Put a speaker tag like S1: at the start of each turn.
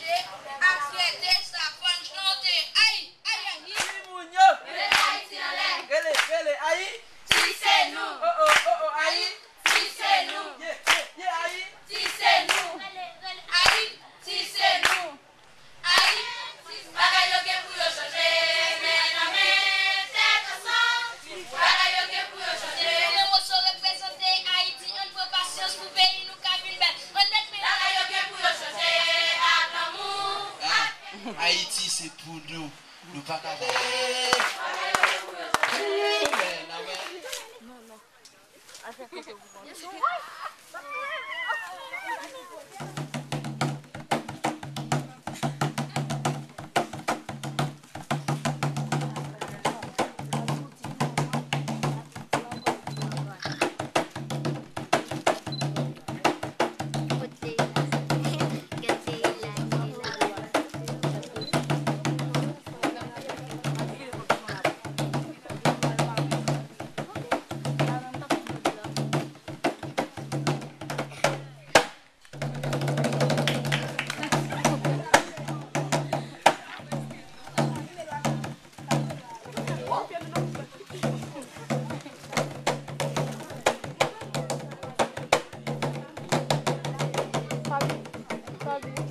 S1: 7 a 7. Haïti
S2: c'est pour nous. Nous pas qu'à
S3: Amen, amen. olabilir.